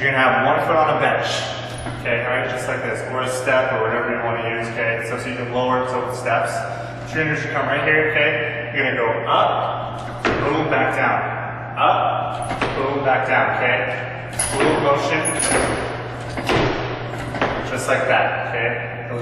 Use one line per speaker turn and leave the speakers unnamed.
You're gonna have one foot on a bench. Okay, alright, just like this, or a step, or whatever you want to use, okay? So, so you can lower it so it steps. Trainers should come right here, okay? You're gonna go up, boom, back down. Up, boom, back down, okay? Little motion, just like that, okay?